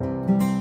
you